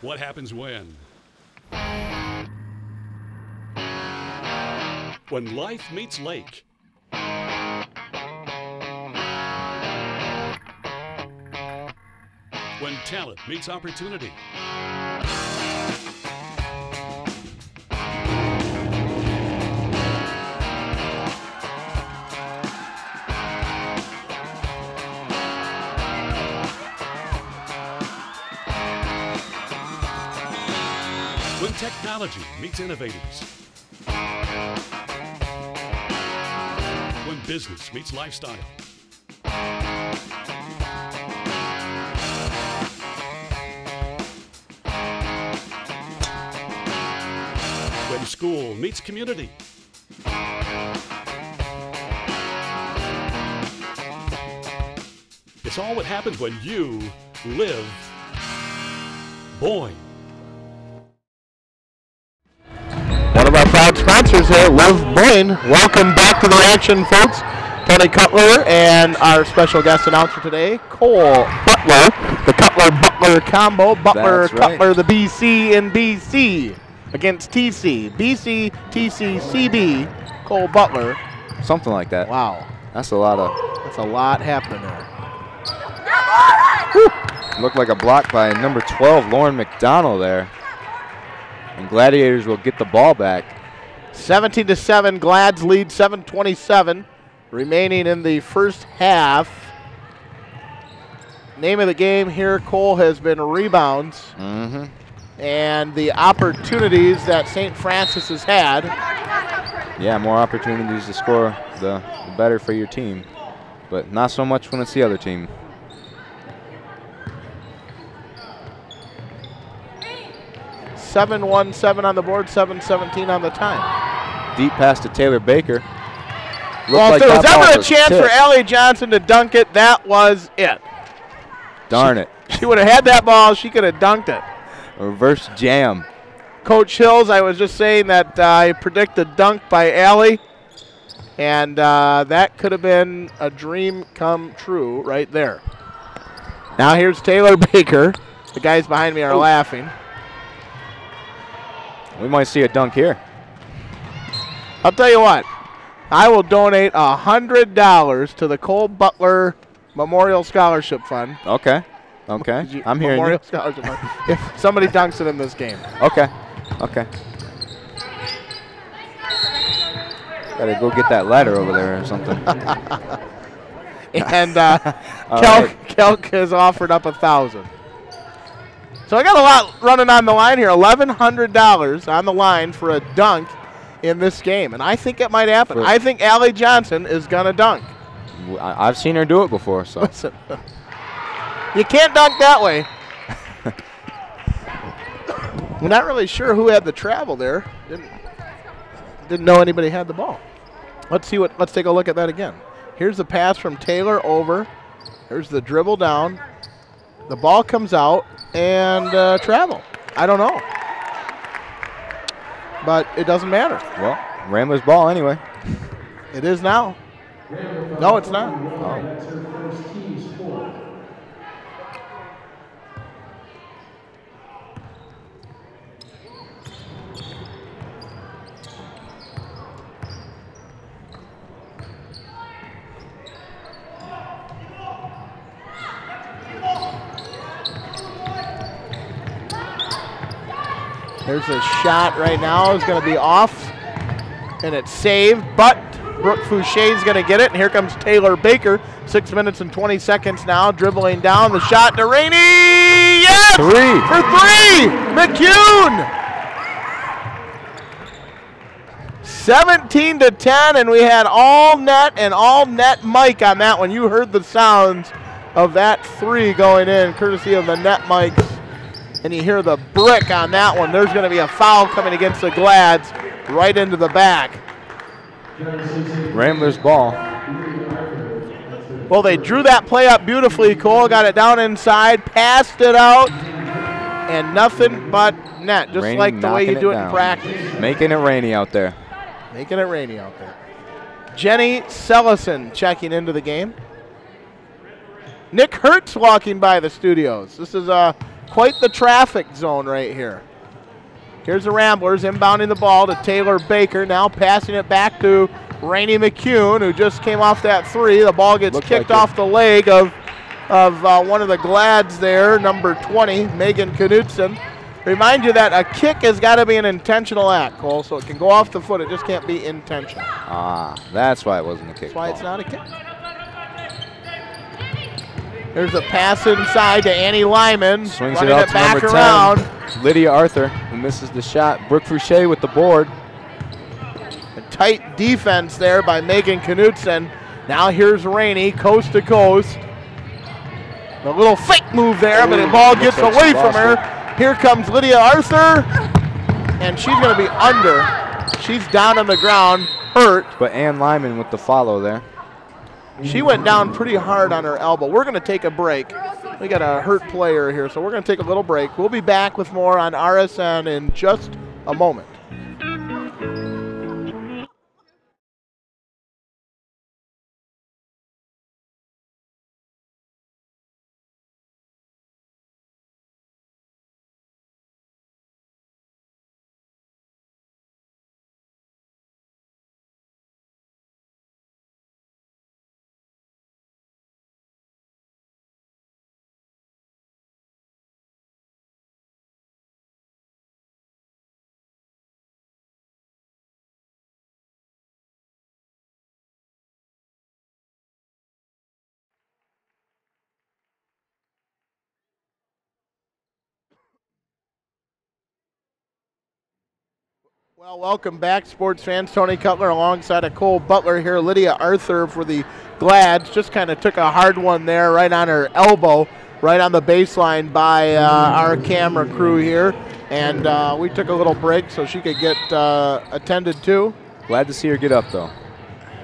What happens when? When life meets lake. When talent meets opportunity. Technology meets innovators. When business meets lifestyle. When school meets community. It's all what happens when you live Boyne. Our proud sponsors here, Live Boyne. Welcome back to the action, folks. Tony Cutler and our special guest announcer today, Cole Butler. The Cutler Butler combo. Butler That's right. Cutler, the BC in BC against TC. BC, TC, CB. Cole Butler. Something like that. Wow, That's a lot of. that's a lot happening there. Looked like a block by number 12, Lauren McDonald there. And Gladiators will get the ball back. 17 to 7, Glad's lead 727 remaining in the first half. Name of the game here, Cole, has been rebounds Mm-hmm. and the opportunities that St. Francis has had. Yeah, more opportunities to score, the, the better for your team. But not so much when it's the other team. Seven one seven on the board, 717 on the time. Deep pass to Taylor Baker. Looked well, like if there was that ever a chance for. Allie Johnson to dunk it, that was it. Darn it. She would have had that ball, she could have dunked it. Reverse jam. Coach Hills, I was just saying that uh, I predict a dunk by Allie, and uh, that could have been a dream come true right there. Now here's Taylor Baker. The guys behind me are laughing. We might see a dunk here. I'll tell you what, I will donate a hundred dollars to the Cole Butler Memorial Scholarship Fund. Okay. Okay. You- I'm hearing Memorial Scholarship Fund. If somebody dunks it in this game. Okay. Okay. Gotta go get that ladder over there or something. and uh, Kelk, right. Kelk has offered up a thousand. So I got a lot running on the line here. Eleven hundred dollars on the line for a dunk in this game, and I think it might happen. For- I think Allie Johnson is gonna dunk. I've seen her do it before, so. Listen, you can't dunk that way. We're not really sure who had the travel there. Didn't didn't know anybody had the ball. Let's see what. Let's take a look at that again. Here's the pass from Taylor over. Here's the dribble down. The ball comes out and uh, travel. I don't know, but it doesn't matter. Well, Ramblers ball anyway. It is now. No, it's not. There's a shot right now. It's going to be off, and it's saved. But Brooke Fouché is going to get it, and here comes Taylor Baker. Six minutes and 20 seconds now, dribbling down the shot to Rainey. Yes, Three. for three. McCune. 17 to 10, and we had all net and all net mic on that one. You heard the sounds of that three going in, courtesy of the net mics. And you hear the brick on that one. There's going to be a foul coming against the Glads right into the back. Ramblers ball. Well, they drew that play up beautifully. Cole got it down inside, passed it out, and nothing but net, just Rainey like the way you do it down. in practice. Making it rainy out there. Making it rainy out there. Jenny Sellison checking into the game. Nick Hertz walking by the studios. This is uh, quite the traffic zone right here. Here's the Ramblers inbounding the ball to Taylor Baker. Now passing it back to Rainey McCune, who just came off that three. The ball gets Looked kicked like it. off the leg of of uh, one of the Glads there, number 20, Megan Knudsen. Remind you that a kick has got to be an intentional act, Cole, so it can go off the foot. It just can't be intentional. Ah, that's why it wasn't a kick. That's why it's not a kick. There's a pass inside to Annie Lyman. Swings it out it to back number 10. around. Lydia Arthur, who misses the shot. Brooke Fouché with the board. A tight defense there by Megan Knudsen. Now here's Rainey, coast to coast. A little fake move there, but the ball gets like away from her. Here comes Lydia Arthur, and she's going to be under. She's down on the ground, hurt. But Ann Lyman with the follow there. She went down pretty hard on her elbow. We're going to take a break. We got a hurt player here, so we're going to take a little break. We'll be back with more on RSN in just a moment. Well, welcome back, sports fans. Tony Cutler alongside of Cole Butler here. Lydia Arthur for the Glads just kind of took a hard one there, right on her elbow, right on the baseline by uh, our camera crew here. And uh, we took a little break so she could get uh, attended to. Glad to see her get up though.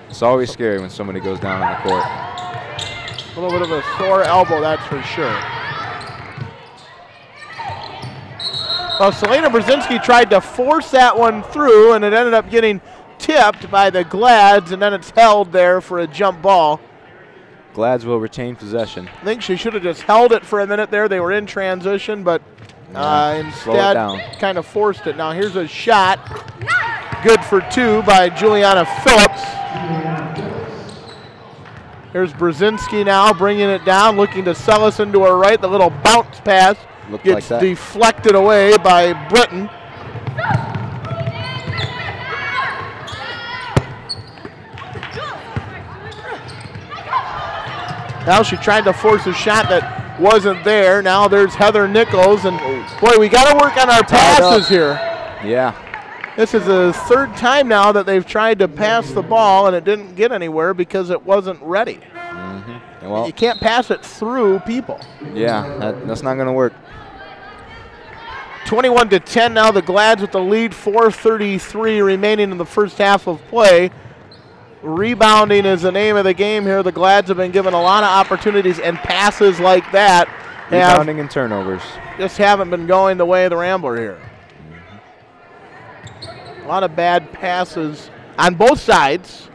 It's always scary when somebody goes down on the court. A little bit of a sore elbow, that's for sure. Well, Selena Brzezinski tried to force that one through, and it ended up getting tipped by the Glads, and then it's held there for a jump ball. Glads will retain possession. I think she should have just held it for a minute there. They were in transition, but uh, Yeah, slow it down. instead kind of forced it. Now here's a shot. Good for two by Juliana Phillips. Here's Brzezinski now bringing it down, looking to Ellison to her right. The little bounce pass Looked like gets that. deflected away by Britton. Now she tried to force a shot that wasn't there. Now there's Heather Nichols, and oh. boy, we got to work on our passes here. Yeah, This is the third time now that they've tried to pass the ball and it didn't get anywhere because it wasn't ready. and well, You can't pass it through people. yeah, that, that's not going to work. 21 to 10 now. The Glads with the lead. 4:33 remaining in the first half of play. Rebounding is the name of the game here. The Glads have been given a lot of opportunities and passes like that Rebounding and turnovers. just haven't been going the way of the Rambler here. A lot of bad passes on both sides,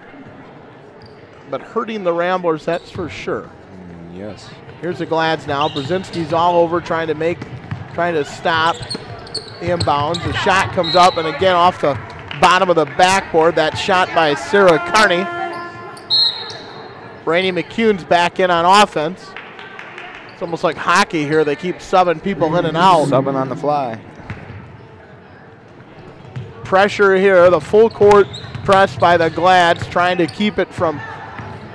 but hurting the Ramblers, that's for sure. Mm, yes. Here's the Glads now. Brzezinski's all over trying to make, trying to stop the inbounds. The shot comes up and again off the bottom of the backboard. That shot by Sarah Carney. Rainey McCune's back in on offense. It's almost like hockey here. They keep subbing people in and out. Subbing on the fly. Pressure here. The full court press by the Glads trying to keep it from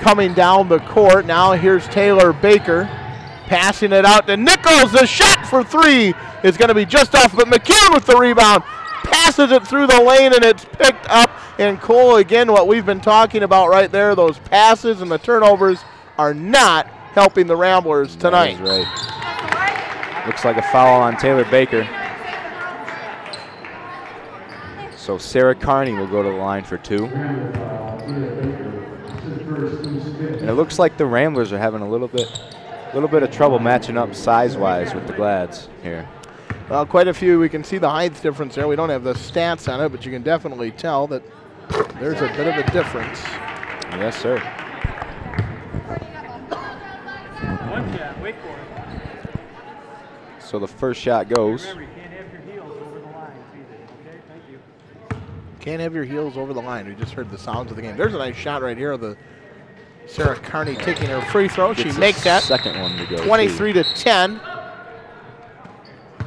coming down the court. Now here's Taylor Baker passing it out to Nichols. The shot for three is going to be just off, but McCune with the rebound passes it through the lane and it's picked up. And Cole, again, what we've been talking about right there, those passes and the turnovers are not helping the Ramblers tonight. Right. Looks like a foul on Taylor Baker. So Sarah Carney will go to the line for two. And it looks like the Ramblers are having a little bit, little bit of trouble matching up size-wise with the Glads here. Well, quite a few. We can see the height difference there. We don't have the stats on it, but you can definitely tell that there's a bit of a difference. Yes, sir. So the first shot goes. You can't have your heels over the lines either. Okay, thank you. Can't have your heels over the line. We just heard the sounds of the game. There's a nice shot right here of the Sarah Carney taking her free throw. She makes that. Second one to go. too. 23 to 10.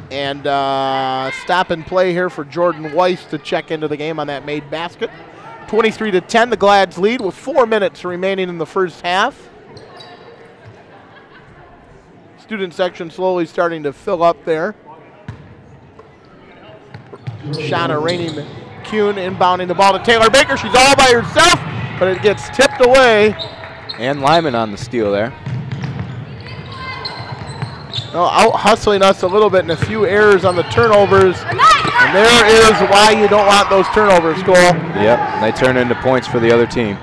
And uh, stop and play here for Jordan Weiss to check into the game on that made basket. 23 to 10, the Glads lead with four minutes remaining in the first half. Student section slowly starting to fill up there. Shauna Rainey McCune inbounding the ball to Taylor Baker. She's all by herself, but it gets tipped away. And Lyman on the steal there. Oh, out hustling us a little bit and a few errors on the turnovers. And there is why you don't want those turnovers, Cole. Yep. They turn into points for the other team.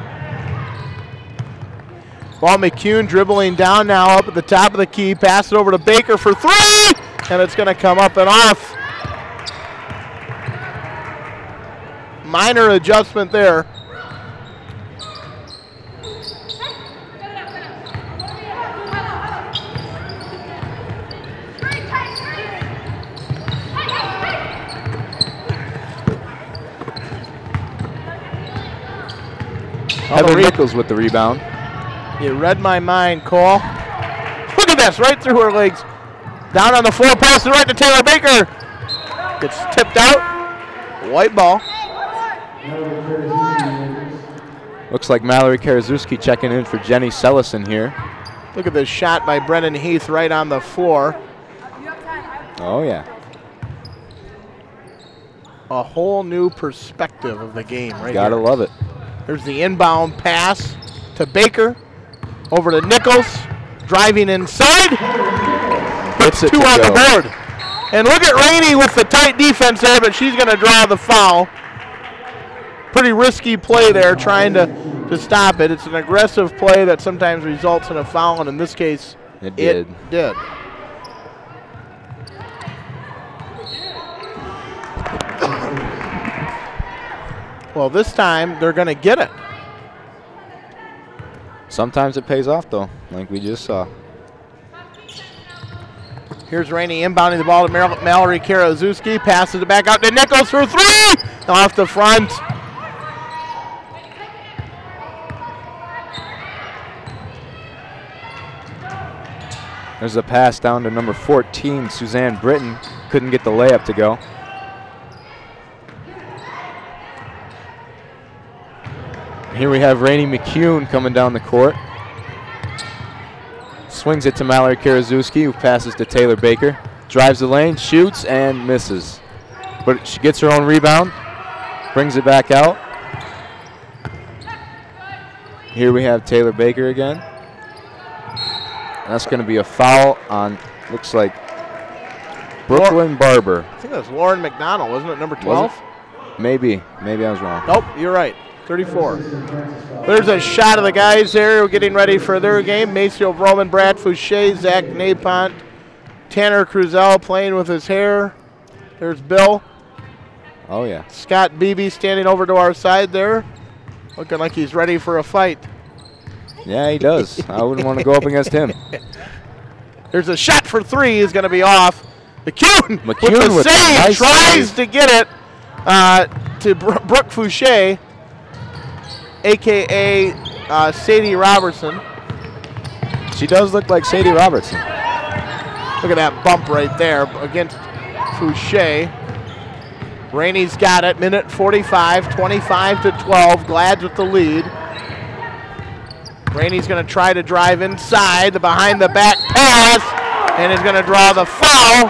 Ball McCune dribbling down now up at the top of the key. Pass it over to Baker for three. And it's going to come up and off. Minor adjustment there. Heather Nichols with the rebound. You read my mind, Cole. Look at this, right through her legs. Down on the floor, pass it right to Taylor Baker. Gets tipped out. White ball. Looks like Mallory Karaszewski checking in for Jenny Sellison here. Look at this shot by Brennan Heath right on the floor. Oh, yeah. A whole new perspective of the game right Gotta here. love it. There's the inbound pass to Baker. Over to Nichols. Driving inside. Puts Two on the board. And look at Rainey with the tight defense there, but she's going to draw the foul. Pretty risky play there trying to, to stop it. It's an aggressive play that sometimes results in a foul, and in this case, It did. It did. Well, this time they're going to get it. Sometimes it pays off, though, like we just saw. Here's Rainey inbounding the ball to Mal- Mallory Karaszewski. Passes it back out to Nichols for three. Off the front. There's a pass down to number 14, Suzanne Britton. Couldn't get the layup to go. Here we have Rainey McCune coming down the court. Swings it to Mallory Karaszewski, who passes to Taylor Baker. Drives the lane, shoots, and misses. But she gets her own rebound, brings it back out. Here we have Taylor Baker again. That's going to be a foul on, looks like, Brooklyn Barber. I think that's Lauren McDonald, wasn't it? Number 12? Maybe. Maybe I was wrong. Nope, you're right. 34. There's a shot of the guys there getting ready for their game. Maceo Roman, Brad Fouché, Zach Napont, Tanner Cruzel playing with his hair. There's Bill. Oh, yeah. Scott Beebe standing over to our side there, looking like he's ready for a fight. Yeah, he does. I wouldn't want to go up against him. There's a shot for three. Is going to be off. McCune, with McCune the with save nice tries save. to get it uh, to Bro- Brooke Fouché, a.k.a. Uh, Sadie Robertson. She does look like Sadie Robertson. Look at that bump right there against Fouché. Rainey's got it. Minute 45, 25 to 12. Glad's with the lead. Rainey's going to try to drive inside the behind the back pass and is going to draw the foul.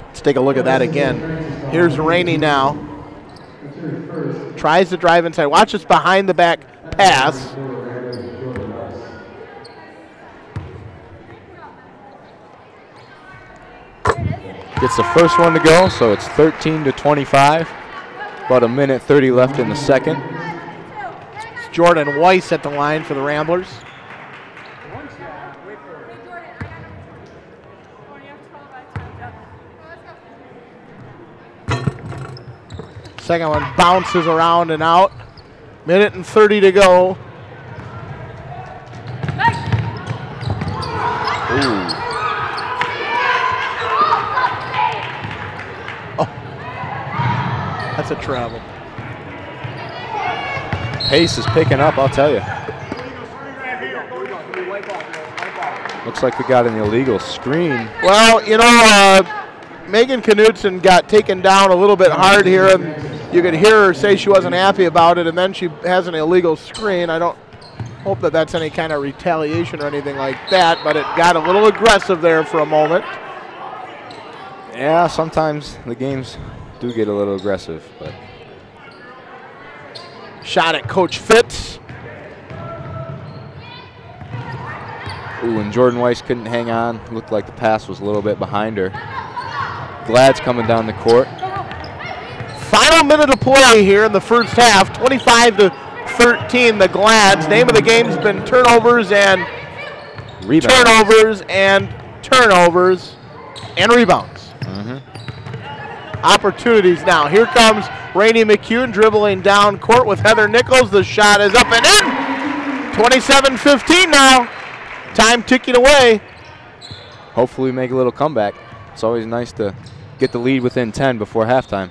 Let's take a look at that again. Here's Rainey now. Tries to drive inside. Watch this behind the back pass. Gets the first one to go, so it's 13 to 25. About a minute 30 left in the second. It's Jordan Weiss at the line for the Ramblers. Second one bounces around and out. Minute and 30 to go. Nice. Oh. That's a travel. Pace is picking up, I'll tell you. Looks like we got an illegal screen. Well, you know, uh, Megan Knudsen got taken down a little bit hard here. And you could hear her say she wasn't happy about it, and then she has an illegal screen. I don't hope that that's any kind of retaliation or anything like that, but it got a little aggressive there for a moment. Yeah, sometimes the games do get a little aggressive, but Shot at Coach Fitz. ooh, and Jordan Weiss couldn't hang on. Looked like the pass was a little bit behind her. Glad's coming down the court. Final minute of play here in the first half, 25 to 13. The Glads. Name of the game's been turnovers and Rebound. turnovers and turnovers and rebounds. Mhm. Opportunities now. Here comes Rainey McCune dribbling down court with Heather Nichols. The shot is up and in. 27-15 now. Time ticking away. Hopefully, we make a little comeback. It's always nice to get the lead within 10 before halftime.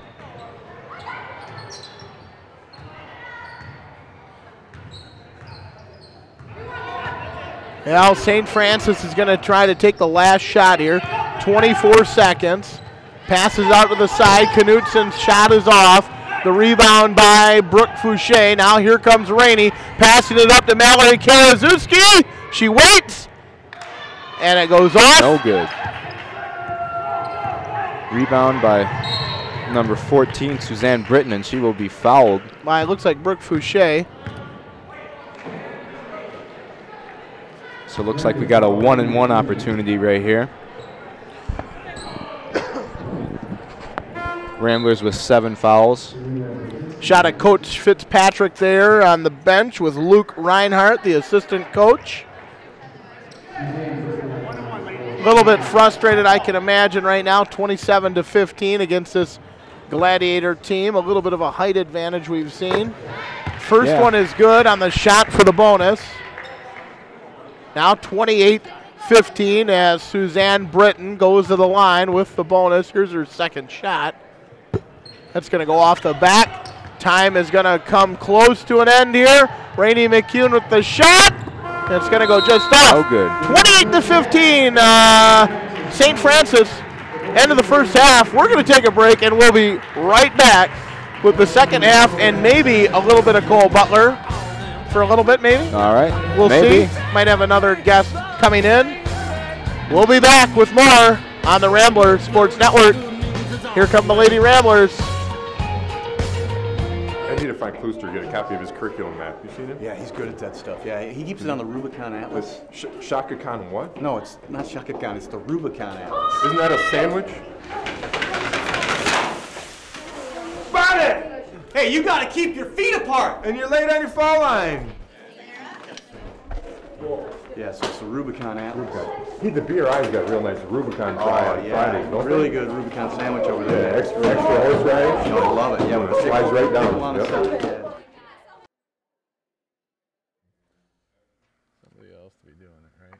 Now St. Francis is going to try to take the last shot here. 24 seconds. Passes out to the side. Knutson's shot is off. The rebound by Brooke Fouché. Now here comes Rainey. Passing it up to Mallory Karaszewski. She waits. And it goes off. No good. Rebound by number 14, Suzanne Britton, and she will be fouled. By, it looks like Brooke Fouché. So it looks like we got a one and one opportunity right here. Ramblers with seven fouls. Shot at Coach Fitzpatrick there on the bench with Luke Reinhardt, the assistant coach. A little bit frustrated, I can imagine right now, 27 to 15 against this Gladiator team. A little bit of a height advantage we've seen. First Yeah. one is good on the shot for the bonus. Now 28 15 as Suzanne Britton goes to the line with the bonus. Here's her second shot. That's going to go off the back. Time is going to come close to an end here. Rainey McCune with the shot. It's going to go just off. Oh, good. 28 to 15. Uh, St. Francis. End of the first half. We're going to take a break and we'll be right back with the second half and maybe a little bit of Cole Butler for a little bit, maybe. All right. We'll Maybe. see. Might have another guest coming in. We'll be back with more on the Rambler Sports Network. Here come the Lady Ramblers. I need to find Klooster to get a copy of his curriculum map. You seen him? Yeah, he's good at that stuff. Yeah, he keeps it on the Rubicon Atlas. Sh- Chaka Khan what? No, it's not Chaka Khan. It's the Rubicon Atlas. Isn't that a sandwich? Spot it! Hey, you got to keep your feet apart. And you're late on your fall line. Yeah, so it's a Rubicon Atlas. He, the beer I's got real nice Rubicon fry Oh on yeah, Fridays, don't really they? good Rubicon sandwich over Yeah, there. extra, extra horseradish. Oh, you know, I love it. Yeah, with a Slides pickle- right down. pickle on the Yep. side, yeah. Somebody else to be doing it, right?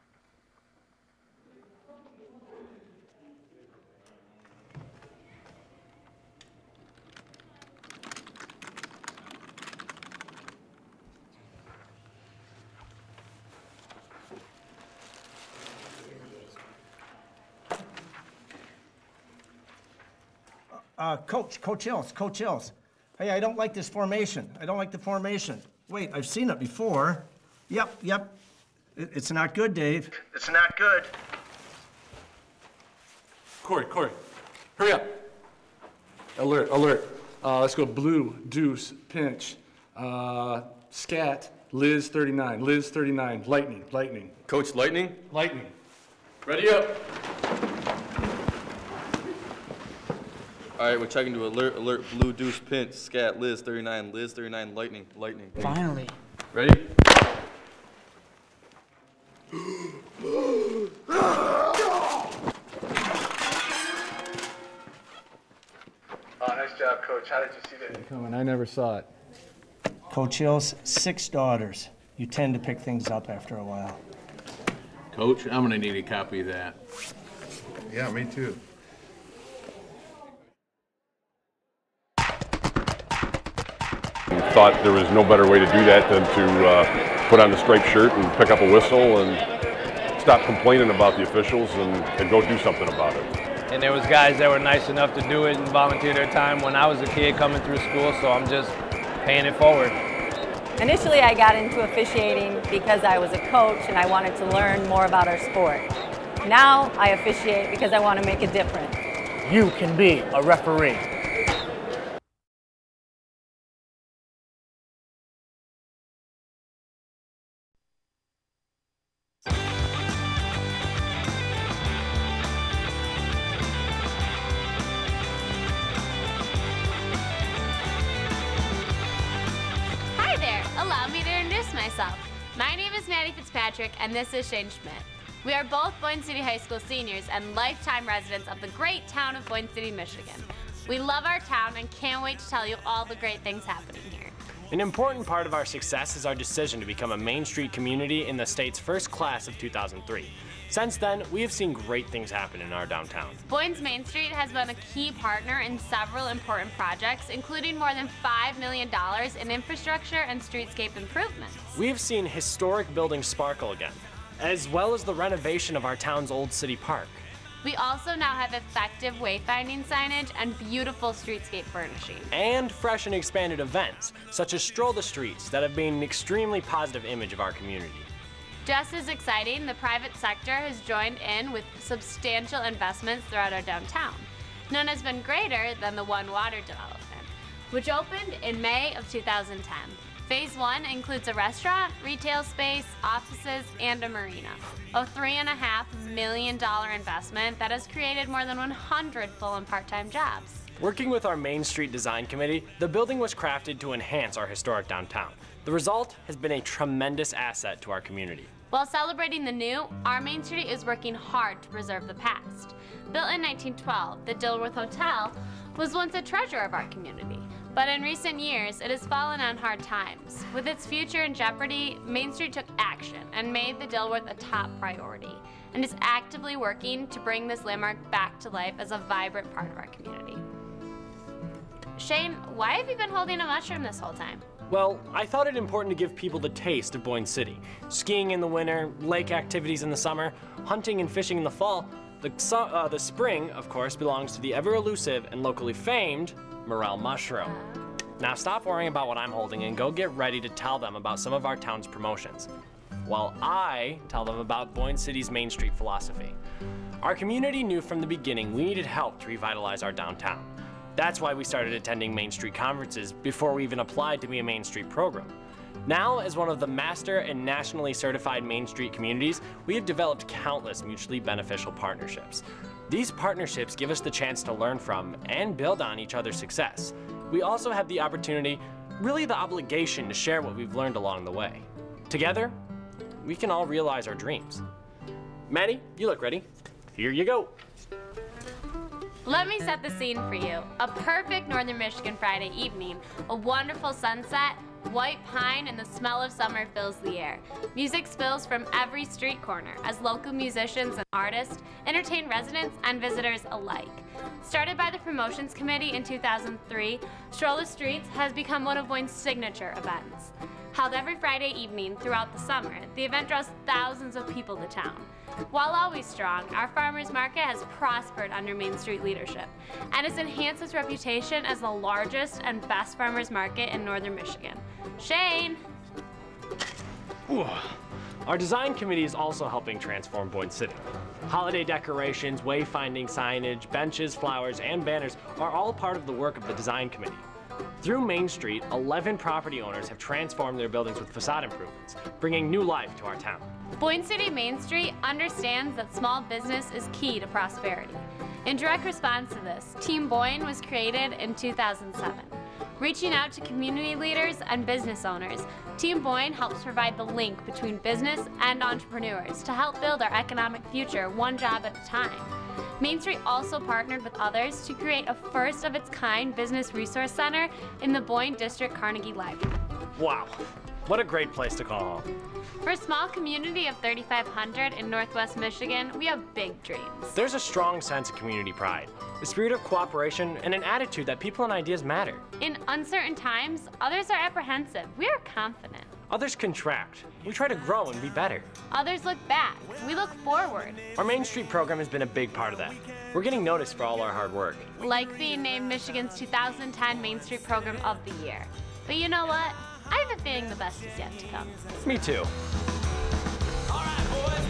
Uh, Coach, Coach Hills, Coach Hills. Hey, I don't like this formation. I don't like the formation. Wait, I've seen it before. Yep, yep. It- It's not good, Dave. It's not good. Corey, Corey, hurry up. Alert, alert. Uh, let's go blue, deuce, pinch, uh, scat, Liz 39, Liz 39, lightning, lightning, Coach Lightning? lightning. Ready up. All right, we're checking to alert, alert, blue deuce, pinch, scat, Liz 39, Liz 39, lightning, lightning. Finally. Ready? Oh, nice job, Coach. How did you see that? Coming, I never saw it. Coach Hills, six daughters. You tend to pick things up after a while. Coach, I'm gonna need a copy of that. Yeah, me too. Thought there was no better way to do that than to uh, put on the striped shirt and pick up a whistle and stop complaining about the officials and, and go do something about it. And there was guys that were nice enough to do it and volunteer their time when I was a kid coming through school, so I'm just paying it forward. Initially, I got into officiating because I was a coach and I wanted to learn more about our sport. Now I officiate because I want to make a difference. You can be a referee. Me to introduce myself. My name is Maddie Fitzpatrick, and this is Shane Schmidt. We are both Boyne City High School seniors and lifetime residents of the great town of Boyne City, Michigan. We love our town and can't wait to tell you all the great things happening here. An important part of our success is our decision to become a Main Street community in the state's first class of 2003. Since then, we have seen great things happen in our downtown. Boyne's Main Street has been a key partner in several important projects, including more than $5 million in infrastructure and streetscape improvements. We have seen historic buildings sparkle again, as well as the renovation of our town's old city park. We also now have effective wayfinding signage and beautiful streetscape furnishing. And fresh and expanded events, such as Stroll the Streets, that have been an extremely positive image of our community. Just as exciting, the private sector has joined in with substantial investments throughout our downtown. None has been greater than the One Water development, which opened in May of 2010. Phase one includes a restaurant, retail space, offices, and a marina. A $3.5 million investment that has created more than 100 full and part-time jobs. Working with our Main Street Design Committee, the building was crafted to enhance our historic downtown. The result has been a tremendous asset to our community. While celebrating the new, our Main Street is working hard to preserve the past. Built in 1912, the Dilworth Hotel was once a treasure of our community. But in recent years, it has fallen on hard times. With its future in jeopardy, Main Street took action and made the Dilworth a top priority, and is actively working to bring this landmark back to life as a vibrant part of our community. Shane, why have you been holding a mushroom this whole time? Well, I thought it important to give people the taste of Boyne City. Skiing in the winter, lake activities in the summer, hunting and fishing in the fall. The, uh, the spring, of course, belongs to the ever elusive and locally famed morel mushroom. Now stop worrying about what I'm holding and go get ready to tell them about some of our town's promotions. While I tell them about Boyne City's Main Street philosophy. Our community knew from the beginning we needed help to revitalize our downtown. That's why we started attending Main Street conferences before we even applied to be a Main Street program. Now, as one of the master and nationally certified Main Street communities, we have developed countless mutually beneficial partnerships. These partnerships give us the chance to learn from and build on each other's success. We also have the opportunity, really the obligation, to share what we've learned along the way. Together, we can all realize our dreams. Maddie, you look ready. Here you go. Let me set the scene for you. A perfect Northern Michigan Friday evening, a wonderful sunset, white pine, and the smell of summer fills the air. Music spills from every street corner as local musicians and artists entertain residents and visitors alike. Started by the Promotions Committee in 2003, Stroll the Streets has become one of Boyne's signature events. Held every Friday evening throughout the summer, the event draws thousands of people to town. While always strong, our farmers market has prospered under Main Street leadership and has enhanced its reputation as the largest and best farmers market in northern Michigan. Shane! Ooh. Our design committee is also helping transform Boyne City. Holiday decorations, wayfinding signage, benches, flowers, and banners are all part of the work of the design committee. Through Main Street, 11 property owners have transformed their buildings with facade improvements, bringing new life to our town. Boyne City Main Street understands that small business is key to prosperity. In direct response to this, Team Boyne was created in 2007. Reaching out to community leaders and business owners, Team Boyne helps provide the link between business and entrepreneurs to help build our economic future one job at a time. Main Street also partnered with others to create a first of its kind business resource center in the Boyne District Carnegie Library. Wow. What a great place to call home. For a small community of 3,500 in Northwest Michigan, we have big dreams. There's a strong sense of community pride, a spirit of cooperation, and an attitude that people and ideas matter. In uncertain times, others are apprehensive. We are confident. Others contract. We try to grow and be better. Others look back. We look forward. Our Main Street program has been a big part of that. We're getting noticed for all our hard work. Like being named Michigan's 2010 Main Street Program of the Year. But you know what? I have a feeling the best is yet to come. Me too.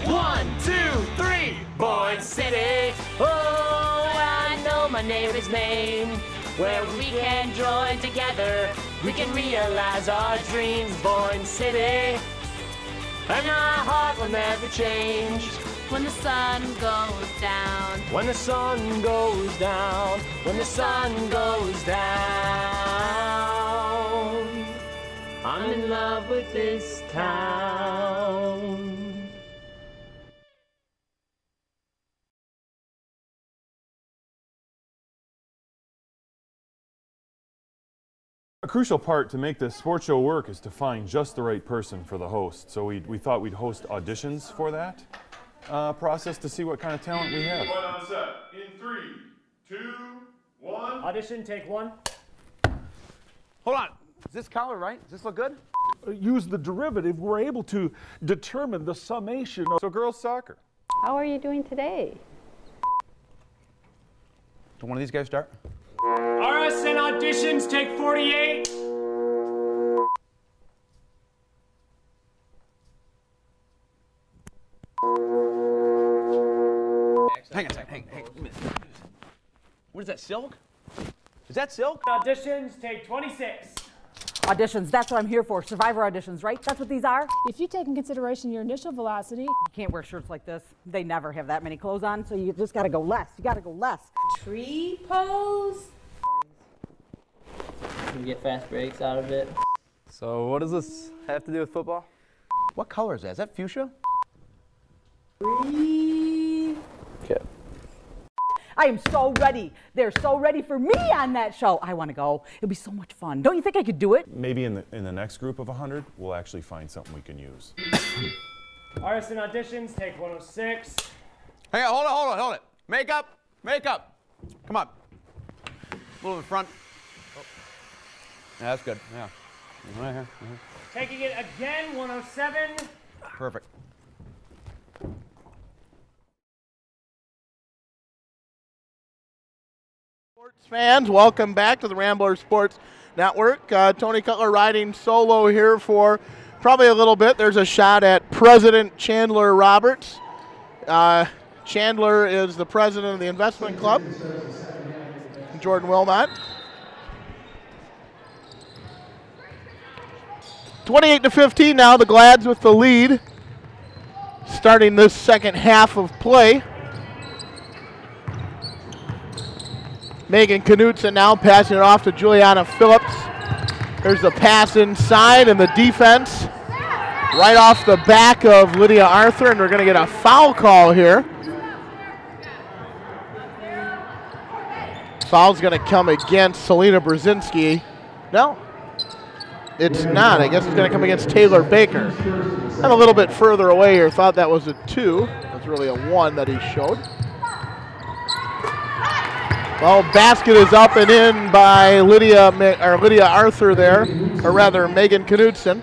One, two, three, Boyne City. Oh, I know my neighbor's name. Where we can join together, we can realize our dreams. Boyne City. And our heart will never change. When the sun goes down. When the sun goes down, when the sun goes down, I'm in love with this town. A crucial part to make this sports show work is to find just the right person for the host. So we, we thought we'd host auditions for that uh, process to see what kind of talent we have. One on set. In three, two, one. Audition, take one. Hold on. Is this color right? Does this look good? use the derivative, we're able to determine the summation. Of so girls soccer. How are you doing today? Do one of these guys start? RSN auditions, take 48. Hang on a second. Hang, hang. wait a minute. What is that, silk? Is that silk? Auditions, take 26. Auditions, that's what I'm here for. Survivor auditions, right? That's what these are? If you take in consideration your initial velocity, You can't wear shirts like this. They never have that many clothes on, so you just gotta go less. You gotta go less. Tree pose. You get fast breaks out of it. So what does this have to do with football? What color is that? Is that fuchsia? Okay. I am so ready. They're so ready for me on that show. I wanna go. It'll be so much fun. Don't you think I could do it? Maybe in the, in the next group of 100, we'll actually find something we can use. RSN auditions, take 106. Hang on, hold on, hold on, hold it. Makeup, makeup. Come on. A little in front. Oh. Yeah, that's good. Yeah. Right here. Taking it again, 107. Perfect. Fans, welcome back to the Rambler Sports Network. Uh, Tony Cutler riding solo here for probably a little bit. There's a shot at President Chandler Roberts. Uh, Chandler is the president of the investment club. Jordan Wilmot. 28 to 15 now. The Glads with the lead, starting this second half of play. Megan Knutson now passing it off to Juliana Phillips. There's the pass inside and the defense right off the back of Lydia Arthur, and we're going to get a foul call here. Foul's going to come against Selena Brzezinski. No, it's not. I guess it's going to come against Taylor Baker. I'm a little bit further away here. Thought that was a two. That's really a one that he showed. Well, basket is up and in by Lydia or Lydia Arthur there, or rather Megan Knudsen.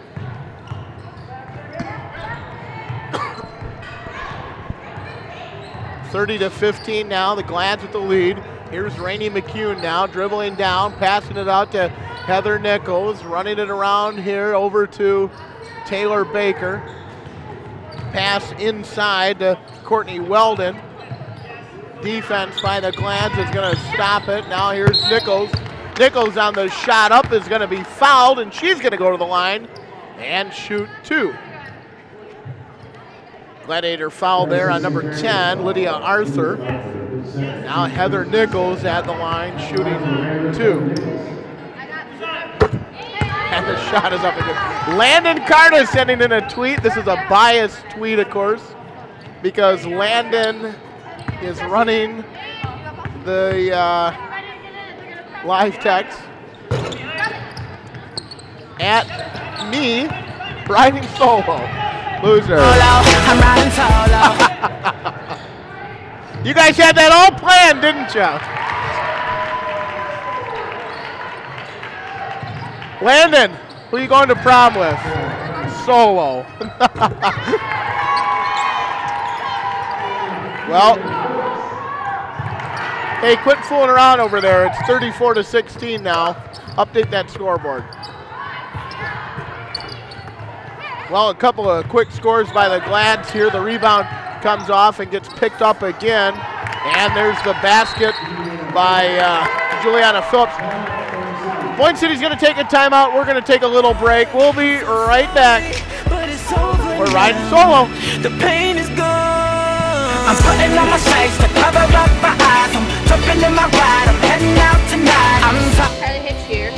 Thirty to 15 now. The Glads with the lead. Here's Rainey McCune now dribbling down, passing it out to Heather Nichols, running it around here over to Taylor Baker. Pass inside to Courtney Weldon. Defense by the Glads is going to stop it. Now here's Nichols. Nichols on the shot up is going to be fouled, and she's going to go to the line and shoot two. Gladiator foul there on number 10, Lydia Arthur. Now Heather Nichols at the line shooting two. And the shot is up again. Landon Carter sending in a tweet. This is a biased tweet, of course, because Landon is running the uh, live text at me riding solo. Loser. I'm riding solo. You guys had that all planned, didn't you? Landon, who are you going to prom with? Solo. well, hey, quit fooling around over there. It's 34 to 16 now. Update that scoreboard. Well, a couple of quick scores by the Glads here. The rebound comes off and gets picked up again. And there's the basket by uh, Juliana Phillips. Boyne City's going to take a timeout. We're going to take a little break. We'll be right back. We're riding solo. The pain is gone. I'm putting on my shades to cover up my eyes. I'm jumping in my ride. I'm heading out tonight. I'm t- Charlie Hitch here.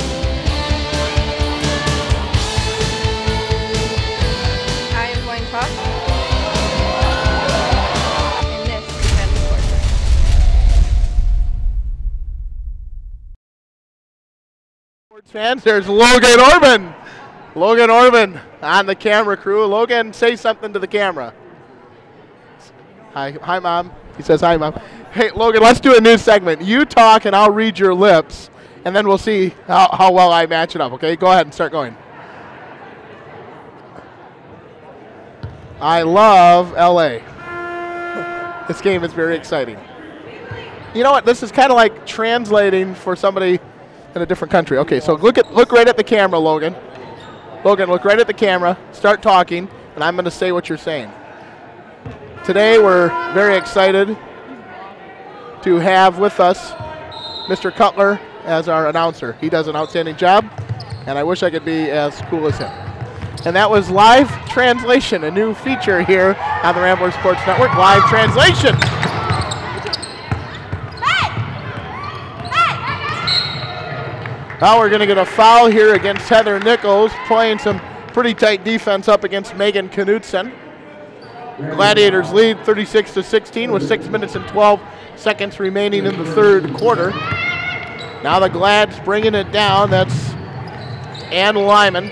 I am going to talk. And this is Heaven Sports. Sports fans, there's Logan Orban. Logan Orban on the camera crew. Logan, say something to the camera. Hi, hi, mom. He says hi, mom. Hey, Logan, let's do a new segment. You talk, and I'll read your lips, and then we'll see how, how well I match it up. Okay, go ahead and start going. I love LA. This game is very exciting. You know what? This is kind of like translating for somebody in a different country. Okay, so look at look right at the camera, Logan. Logan, look right at the camera. Start talking, and I'm going to say what you're saying. Today we're very excited to have with us Mr. Cutler as our announcer. He does an outstanding job, and I wish I could be as cool as him. And that was live translation, a new feature here on the Rambler Sports Network. Live translation. Now we're going to get a foul here against Heather Nichols, playing some pretty tight defense up against Megan Knudsen. Gladiators lead 36 to 16 with 6 minutes and 12 seconds remaining in the third quarter. Now the Glads bringing it down. That's Ann Lyman.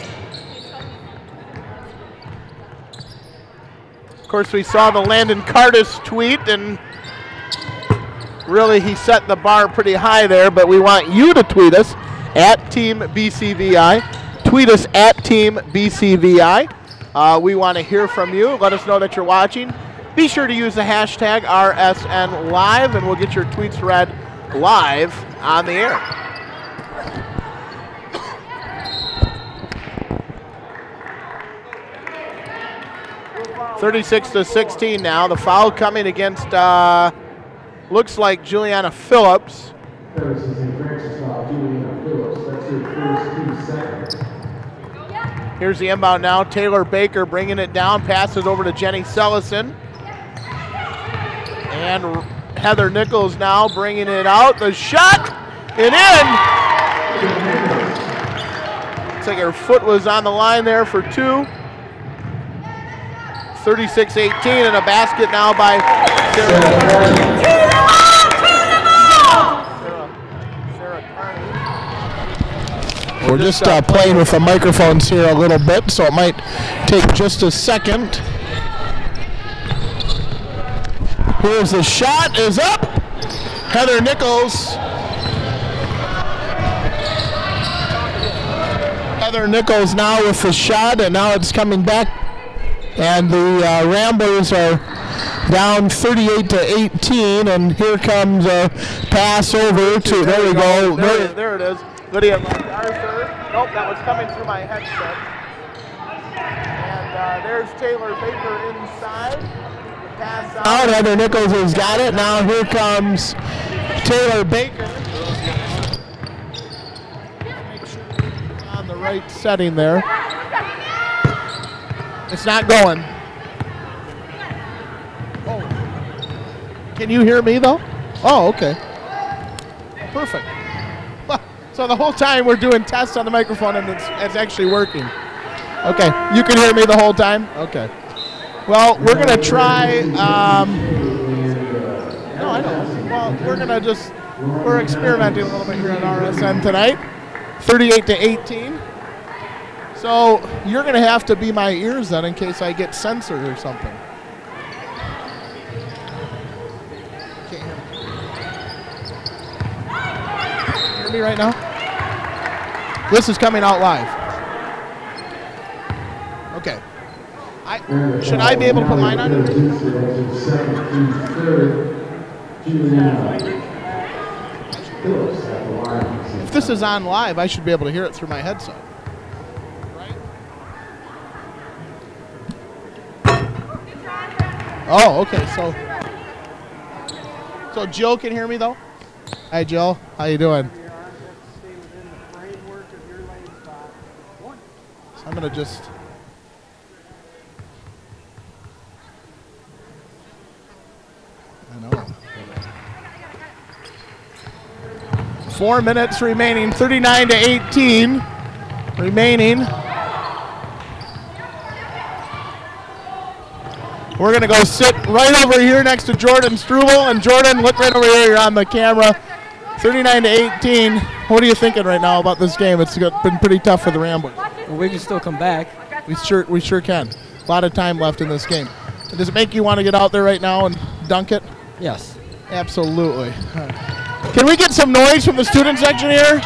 Of course, we saw the Landon Cardis tweet, and really he set the bar pretty high there, but we want you to tweet us at Team BCVI. Tweet us at Team BCVI. Uh, we want to hear from you. Let us know that you're watching. Be sure to use the hashtag RSN Live, and we'll get your tweets read live on the air. Thirty-six to sixteen now. The foul coming against uh, looks like Juliana Phillips. Here's the inbound now. Taylor Baker bringing it down, passes over to Jenny Sellison. And Heather Nichols now bringing it out. The shot and in. Looks like her foot was on the line there for two. 36-18 and a basket now by We're just uh, playing with the microphones here a little bit, so it might take just a second. Here's the shot is up. Heather Nichols. Heather Nichols now with the shot, and now it's coming back. And the uh, Ramblers are down 38 to 18, and here comes a pass over to. There we go. There, there it is. Lydia MacArthur. Nope, that was coming through my headset. And uh, there's Taylor Baker inside. Pass out. Heather Nichols has got it. Now here comes Taylor Baker. Make sure you're on the right setting there. It's not going. Oh. Can you hear me though? Oh, okay. Perfect. So the whole time we're doing tests on the microphone and it's, it's actually working. Okay, you can hear me the whole time? Okay. Well, we're going to try. Um, no, I don't. Well, we're going to just, we're experimenting a little bit here at RSN tonight. 38 to 18. So you're going to have to be my ears then in case I get censored or something. Can't hear me. Hear me right now? This is coming out live. Okay. I, should I be able to put mine on? If this is on live, I should be able to hear it through my headset. Oh, okay. So, so Jill can hear me though. Hi, Jill. How you doing? I'm gonna just. I know. Four minutes remaining. 39 to 18 remaining. We're going to go sit right over here next to Jordan Struble. And Jordan, look right over here. You're on the camera. 39 to 18. What are you thinking right now about this game? It's been pretty tough for the Ramblers. Well, we can still come back. We sure, we sure can. A lot of time left in this game. Does it make you want to get out there right now and dunk it? Yes. Absolutely. Right. Can we get some noise from the student section here?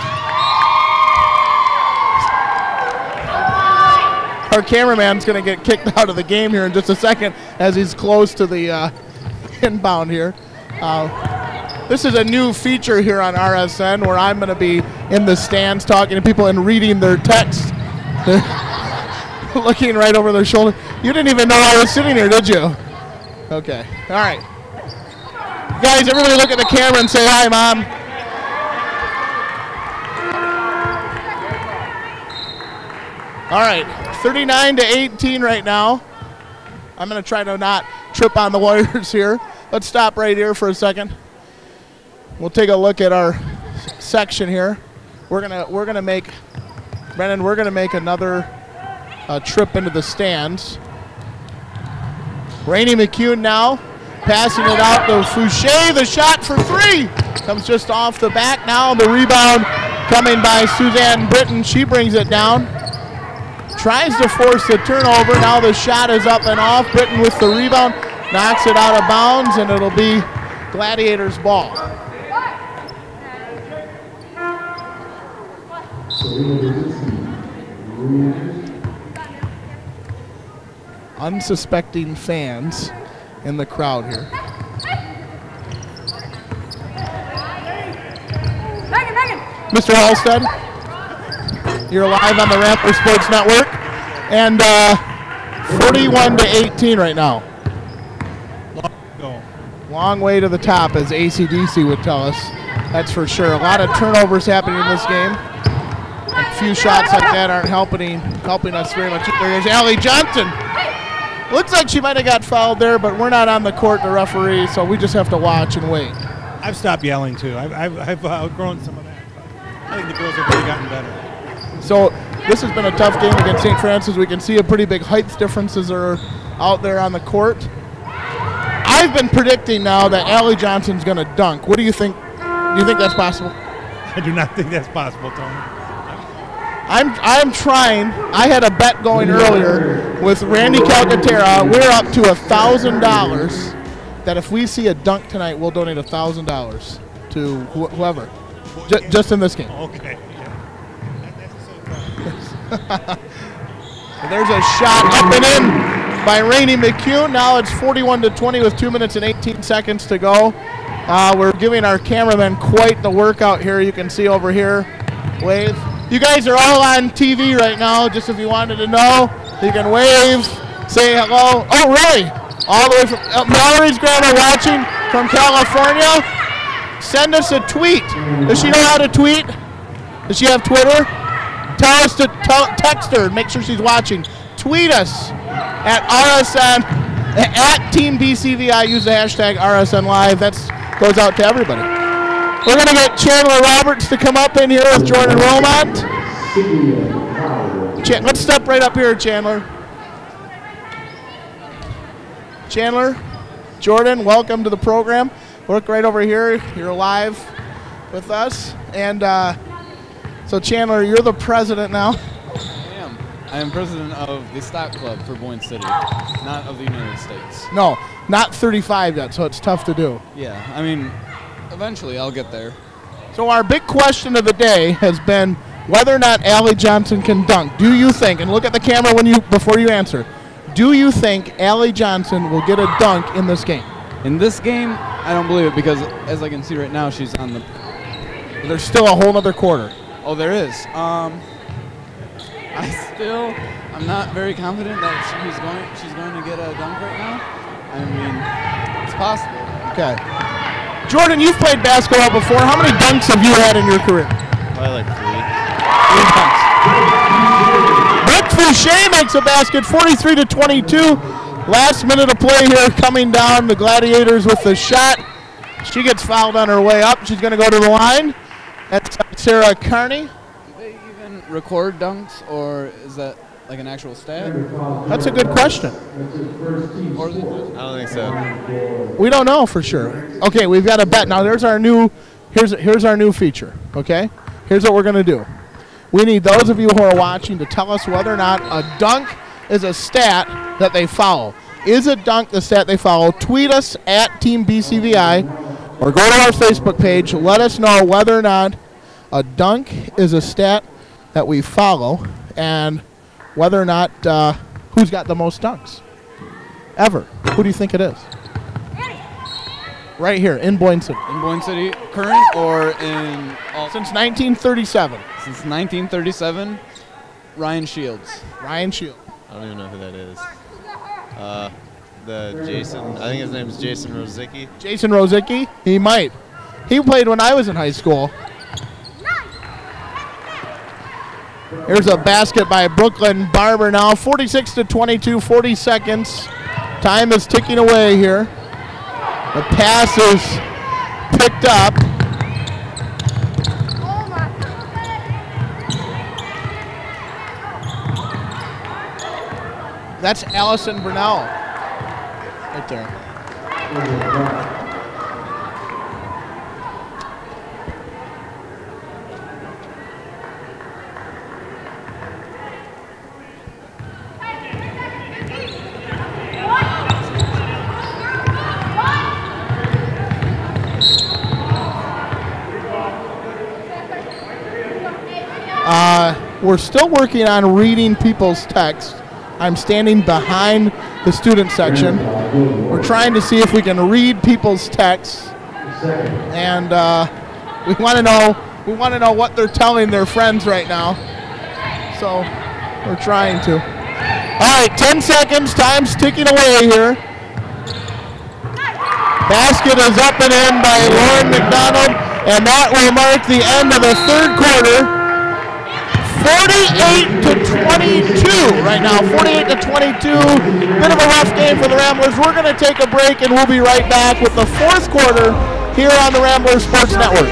Our cameraman's going to get kicked out of the game here in just a second as he's close to the uh, inbound here. Uh, this is a new feature here on RSN where I'm going to be in the stands talking to people and reading their text, looking right over their shoulder. You didn't even know I was sitting here, did you? Okay. All right. Guys, everybody look at the camera and say hi, Mom. All right, 39 to 18 right now. I'm going to try to not trip on the Warriors here. Let's stop right here for a second. We'll take a look at our section here. We're gonna we're gonna make Brennan. We're gonna make another uh, trip into the stands. Rainey McCune now passing it out to Fouché. The shot for three comes just off the back. Now the rebound coming by Suzanne Britton. She brings it down. Tries to force the turnover. Now the shot is up and off. Britton with the rebound knocks it out of bounds, and it'll be Gladiators' ball. Unsuspecting fans in the crowd here. Mr. Halstead, you're live on the Rambler Sports Network, and uh, 41 to 18 right now. Long way to the top, as ACDC would tell us. That's for sure. A lot of turnovers happening in this game. A few shots like that aren't helping helping us very much. There's Allie Johnson. Looks like she might have got fouled there, but we're not on the court, the referee, so we just have to watch and wait. I've stopped yelling too. I've, I've, I've uh, outgrown some of that. I think the girls have really gotten better. So this has been a tough game against St. Francis. We can see a pretty big height differences are out there on the court. I've been predicting now that Allie Johnson's going to dunk. What do you think? Do you think that's possible? I do not think that's possible, Tony. I'm I'm trying. I had a bet going earlier with Randy Calcaterra. We're up to a thousand dollars. That if we see a dunk tonight, we'll donate a thousand dollars to wh- whoever, Ju- just in this game. Okay. There's a shot up and in by Rainey McCune. Now it's 41 to 20 with two minutes and 18 seconds to go. Uh, we're giving our cameraman quite the workout here. You can see over here. Wave. You guys are all on TV right now. Just if you wanted to know, you can wave, say hello. Oh, really? All the way from uh, Mallory's grandma watching from California. Send us a tweet. Does she know how to tweet? Does she have Twitter? Tell us to text her make sure she's watching. Tweet us at RSN at Team BCVI. Use the hashtag RSN Live. That goes out to everybody. We're gonna get Chandler Roberts to come up in here with Jordan Romont. Cha- let's step right up here, Chandler. Chandler, Jordan, welcome to the program. Look right over here. You're live with us, and uh, so Chandler, you're the president now. I am. I am president of the stock club for Boyne City, not of the United States. No, not 35 yet, so it's tough to do. Yeah, I mean, eventually I'll get there. So our big question of the day has been whether or not Allie Johnson can dunk. Do you think? And look at the camera when you before you answer. Do you think Allie Johnson will get a dunk in this game? In this game, I don't believe it because, as I can see right now, she's on the. There's still a whole other quarter. Oh, there is. Um, I still, I'm not very confident that she's going. She's going to get a dunk right now. I mean, it's possible. Okay. Jordan, you've played basketball before. How many dunks have you had in your career? Probably like three. Three dunks. Brooke Fouché makes a basket, 43 to 22. Last minute of play here, coming down. The Gladiators with the shot. She gets fouled on her way up. She's going to go to the line. That's Sarah Carney. Do they even record dunks, or is that like an actual stat? That's a good question. Or is it just I don't think so. We don't know for sure. Okay, we've got a bet. Now there's our new here's here's our new feature, okay? Here's what we're going to do. We need those of you who are watching to tell us whether or not a dunk is a stat that they follow. Is a dunk the stat they follow? Tweet us at Team BCVI or go to our Facebook page. Let us know whether or not a dunk is a stat that we follow and whether or not uh, who's got the most dunks ever. Who do you think it is? Right here in Boyne City. in Boyne City, current or in all? Since 1937. Since 1937, Ryan Shields. Ryan Shields. I don't even know who that is. Uh, the Jason, I think his name is Jason Rozicki. Jason Rozicki? He might. He played when I was in high school. Here's a basket by Brooklyn Barber now. 46 to 22, 40 seconds. Time is ticking away here. The pass is picked up. That's Allison Burnell. Right there. Uh, we're still working on reading people's text. I'm standing behind the student section. We're trying to see if we can read people's texts, and uh, we want to know we want to know what they're telling their friends right now. So we're trying to. All right, 10 seconds. Time's ticking away here. Basket is up and in by Lauren McDonald, and that will mark the end of the third quarter. 48 to 22 right now. 48 to 22. Bit of a rough game for the Ramblers. We're going to take a break and we'll be right back with the fourth quarter here on the Ramblers Sports Network.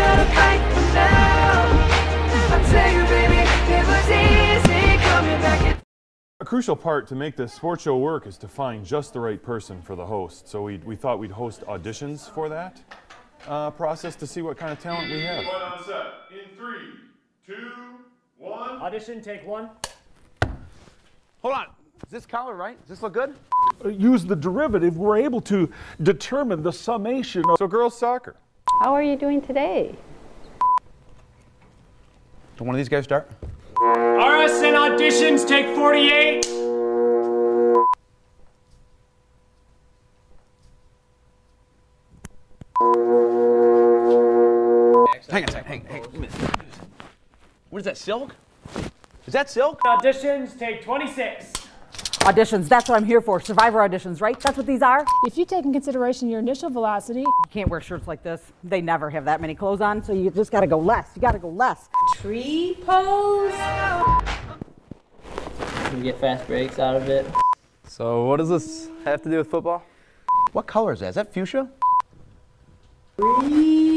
A crucial part to make this sports show work is to find just the right person for the host. So we, we thought we'd host auditions for that uh, process to see what kind of talent we have. One on set. In three, two, one. Audition, take one. Hold on. Is this color right? Does this look good? Uh, Use the derivative, we're able to determine the summation. So girls soccer. How are you doing today? Do one of these guys start? RSN auditions, take 48. What is that, silk? Is that silk? Auditions, take 26. Auditions, that's what I'm here for. Survivor auditions, right? That's what these are? If you take in consideration your initial velocity, You can't wear shirts like this. They never have that many clothes on, so you just gotta go less. You gotta go less. Tree pose. You get fast breaks out of it. So what does this have to do with football? What color is that? Is that fuchsia? Breathe.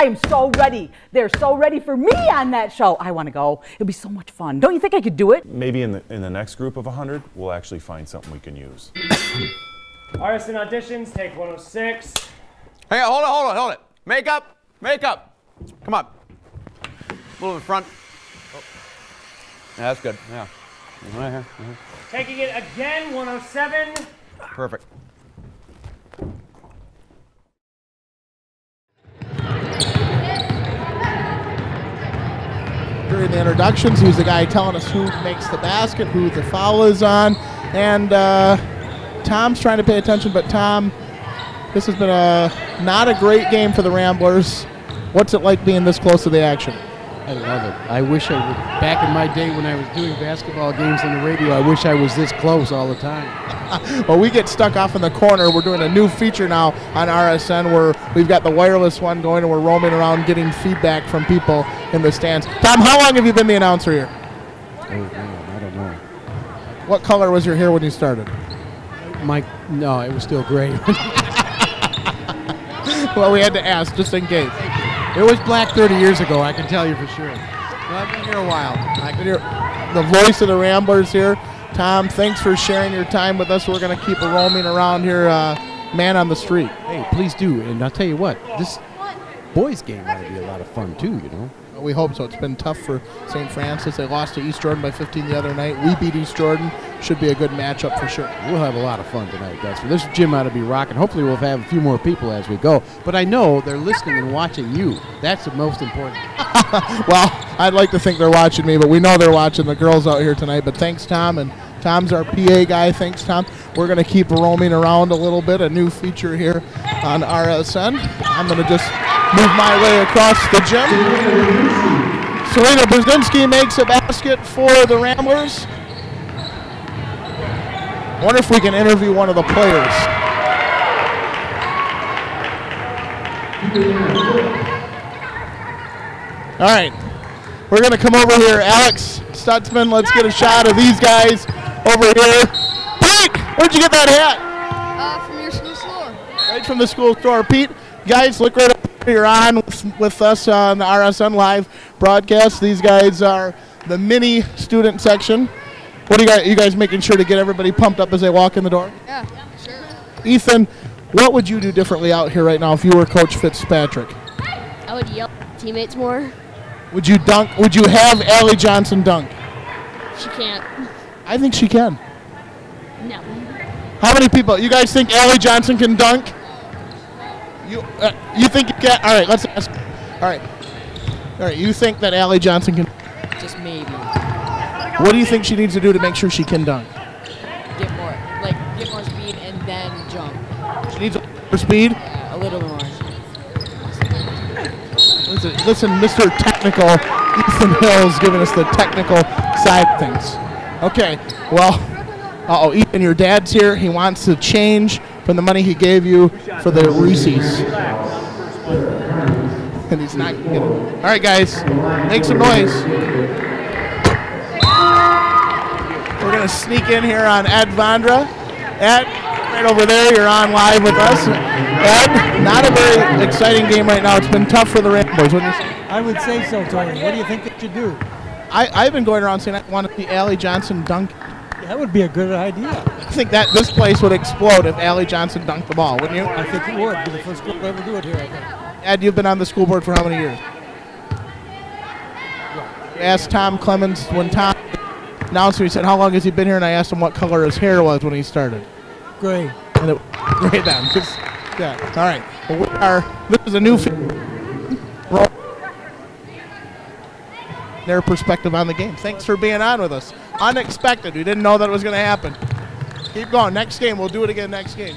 Okay. I am so ready. They're so ready for me on that show. I wanna go. It'll be so much fun. Don't you think I could do it? Maybe in the, in the next group of 100, we'll actually find something we can use. RSN auditions, take 106. Hang on, hold on, hold on, hold it. Makeup, makeup. Come on. A little in front. Oh. Yeah, That's good. Yeah. Right here. Taking it again, 107. Perfect. During the introductions. He was the guy telling us who makes the basket, who the foul is on, and uh, Tom's trying to pay attention. But Tom, this has been a not a great game for the Ramblers. What's it like being this close to the action? I love it. I wish I would. Back in my day when I was doing basketball games on the radio, I wish I was this close all the time. well, we get stuck off in the corner. We're doing a new feature now on RSN where we've got the wireless one going and we're roaming around getting feedback from people in the stands. Tom, how long have you been the announcer here? Oh man, I don't know. What color was your hair when you started? My no, it was still gray. well, we had to ask just in case. It was black 30 years ago. I can tell you for sure. I've been here a while. I can hear the voice of the Ramblers here. Tom, thanks for sharing your time with us. We're going to keep roaming around here, uh, man on the street. Hey, please do. And I'll tell you what, this boys game to be a lot of fun too. You know. We hope so. It's been tough for St. Francis. They lost to East Jordan by 15 the other night. We beat East Jordan. Should be a good matchup for sure. We'll have a lot of fun tonight, guys. This gym ought to be rocking. Hopefully, we'll have a few more people as we go. But I know they're listening and watching you. That's the most important. well, I'd like to think they're watching me, but we know they're watching the girls out here tonight. But thanks, Tom. And Tom's our PA guy. Thanks, Tom. We're going to keep roaming around a little bit. A new feature here on RSN. I'm going to just move my way across the gym. Serena Brzezinski makes a basket for the Ramblers. Wonder if we can interview one of the players. All right, we're gonna come over here. Alex Stutzman, let's get a shot of these guys over here. Pete, where'd you get that hat? Uh, from your school store. Right from the school store. Pete, guys, look right up. here. You're on with, with us on the RSN Live broadcast. These guys are the mini student section. What are you guys, you guys making sure to get everybody pumped up as they walk in the door? Yeah, sure. Ethan, what would you do differently out here right now if you were Coach Fitzpatrick? I would yell at teammates more. Would you dunk? Would you have Allie Johnson dunk? She can't. I think she can. No. How many people? You guys think Allie Johnson can dunk? You uh, you think you can? All right, let's ask. All right, all right. You think that Allie Johnson can? Just maybe. What do you think she needs to do to make sure she can dunk? Get more, like, get more speed and then jump. She needs more speed. Yeah, a little more. Listen, listen, Mr. Technical, Ethan Hills giving us the technical side things. Okay, well, uh oh, Ethan, your dad's here. He wants to change from the money he gave you for the Reese's. And he's not. All right, guys, make some noise. We're gonna sneak in here on Ed Vondra. Ed, right over there, you're on live with us. Ed, not a very exciting game right now. It's been tough for the say? I would say so, Tony. What do you think they should do? I, I've been going around saying I want to see Allie Johnson dunk. That would be a good idea. I think that this place would explode if Allie Johnson dunked the ball, wouldn't you? I think it would. Be the first school to ever do it here, I think. Ed, you've been on the school board for how many years? I asked Tom Clemens when Tom announced he said, How long has he been here? And I asked him what color his hair was when he started. Gray. And it, gray then. Just, yeah. All right. Well, we are, this is a new their perspective on the game. Thanks for being on with us. Unexpected. We didn't know that it was going to happen. Keep going. Next game. We'll do it again next game.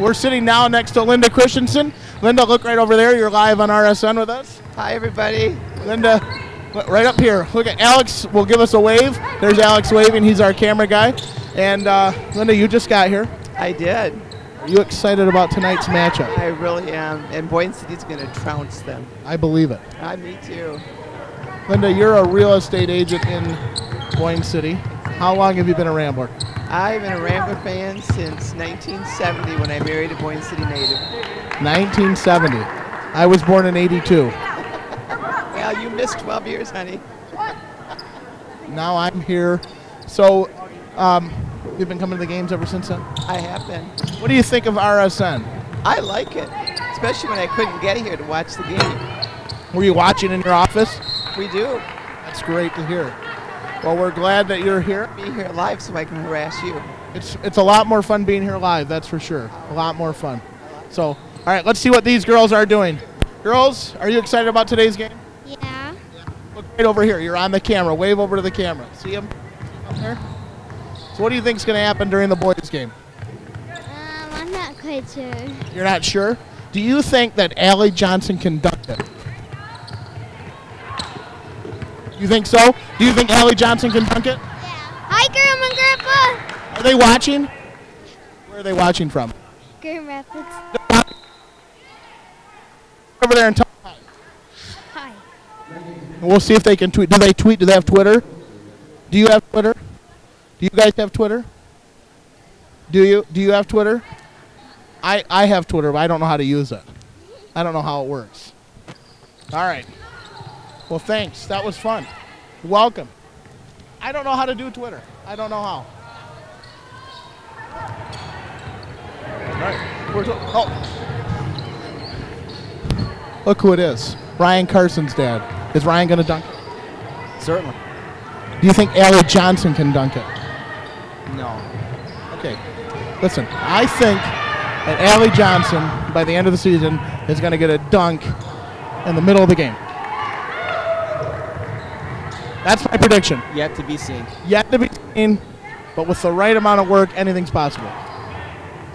We're sitting now next to Linda Christensen. Linda, look right over there. You're live on RSN with us. Hi, everybody. Linda, right up here. Look at Alex. Will give us a wave. There's Alex waving. He's our camera guy. And uh, Linda, you just got here. I did. Are you excited about tonight's matchup? I really am. And Boyne City's going to trounce them. I believe it. I, me too. Linda, you're a real estate agent in Boyne City. How long have you been a Rambler? I've been a Rambler fan since 1970 when I married a Boyne City native. 1970. I was born in 82. Well, you missed 12 years, honey. Now I'm here. So, um, you've been coming to the games ever since then? I have been. What do you think of RSN? I like it, especially when I couldn't get here to watch the game. Were you watching in your office? We do. That's great to hear. Well, we're glad that you're here. Be here live so I can harass you. It's it's a lot more fun being here live. That's for sure. A lot more fun. So, all right, let's see what these girls are doing. Girls, are you excited about today's game? Yeah. Look right over here. You're on the camera. Wave over to the camera. See them up there? So, what do you think is going to happen during the boys' game? Um, I'm not quite sure. You're not sure? Do you think that Allie Johnson can dunk it? You think so? Do you think Allie Johnson can dunk it? Yeah. Hi, Grandma and Grandpa. Are they watching? Where are they watching from? Grand Rapids. Over there them Hi. hi. We'll see if they can tweet. Do they tweet? Do they have Twitter? Do you have Twitter? Do you guys have Twitter? Do you? Do you have Twitter? I I have Twitter, but I don't know how to use it. I don't know how it works. All right. Well, thanks. That was fun. Welcome. I don't know how to do Twitter. I don't know how. All right. Where's, oh. Look who it is. Ryan Carson's dad. Is Ryan going to dunk it? Certainly. Do you think Allie Johnson can dunk it? No. Okay. Listen, I think that Allie Johnson, by the end of the season, is going to get a dunk in the middle of the game. That's my prediction. Yet to be seen. Yet to be seen, but with the right amount of work, anything's possible.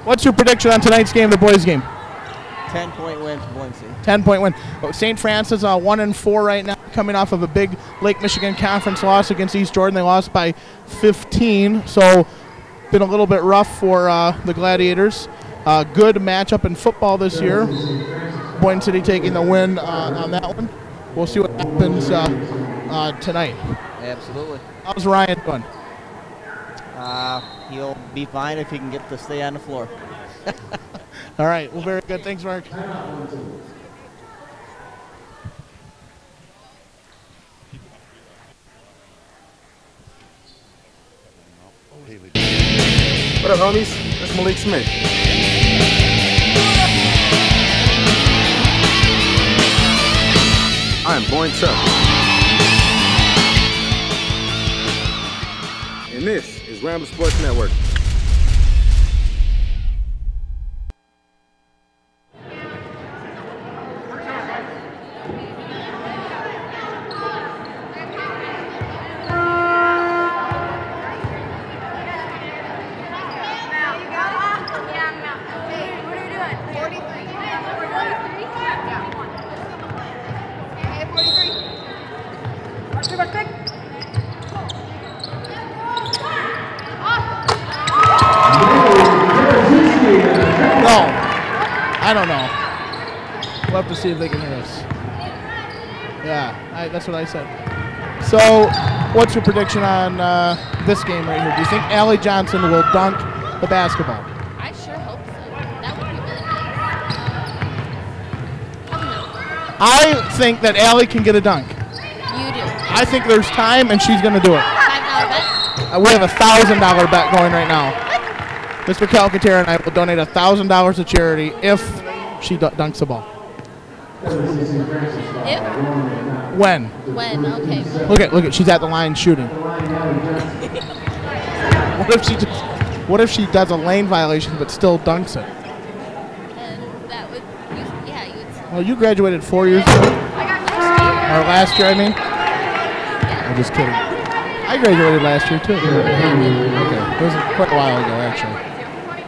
What's your prediction on tonight's game, the boys' game? 10 point win for Boise. 10 point win. Oh, St. Francis uh, 1 and 4 right now, coming off of a big Lake Michigan Conference loss against East Jordan. They lost by 15, so been a little bit rough for uh, the Gladiators. Uh, good matchup in football this year. Boyne City taking the win uh, on that one. We'll see what happens uh, uh, tonight. Absolutely. How's Ryan doing? Uh, he'll be fine if he can get to stay on the floor. All right. Well, very good. Thanks, Mark. What up, homies? That's Malik Smith. I'm Boyne Tuck. And this is Rambler Sports Network. No. I don't know. We'll have to see if they can hear us. Yeah, I, that's what I said. So, what's your prediction on uh, this game right here? Do you think Allie Johnson will dunk the basketball? I sure hope so. That would be really nice. I think that Allie can get a dunk. You do. I think there's time, and she's going to do it. Five dollar bet. Uh, we have a thousand dollar bet going right now. Mr. Calcaterra and I will donate a thousand dollars to charity if she dunks the ball. If, When? when? Okay. Look at look at she's at the line shooting. what if she just, what if she does a lane violation but still dunks it? And that would, you, yeah, you would. Well, you graduated four years ago. Or last year, I mean. I'm just kidding. I graduated last year too. Okay, it was quite a while ago actually.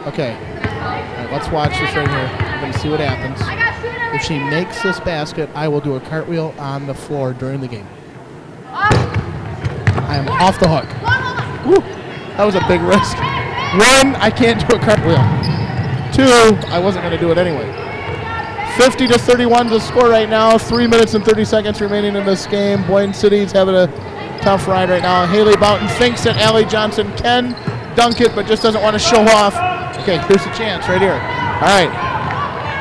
Okay, right, let's watch this right here. We're gonna see what happens. If she makes this basket, I will do a cartwheel on the floor during the game. I am off the hook. Woo, that was a big risk. One, I can't do a cartwheel. Two, I wasn't going to do it anyway. 50 to 31 to score right now. Three minutes and 30 seconds remaining in this game. Boyne City's having a tough ride right now. Haley Boughton thinks that Allie Johnson can dunk it, but just doesn't want to show off. Okay, here's the chance right here. All right.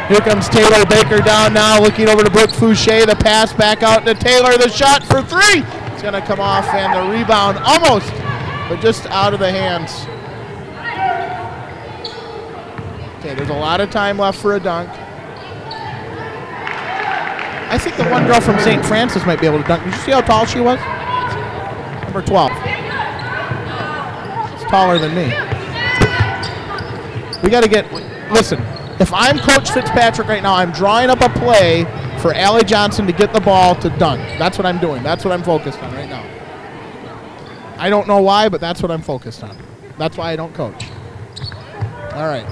Here comes Taylor Baker down now, looking over to Brooke Fouché. The pass back out to Taylor. The shot for three. It's going to come off, and the rebound almost, but just out of the hands. Okay, there's a lot of time left for a dunk. I think the one girl from St. Francis might be able to dunk. Did you see how tall she was? Number 12. He's taller than me. We got to get. Listen, if I'm Coach Fitzpatrick right now, I'm drawing up a play for Allie Johnson to get the ball to dunk. That's what I'm doing. That's what I'm focused on right now. I don't know why, but that's what I'm focused on. That's why I don't coach. All right.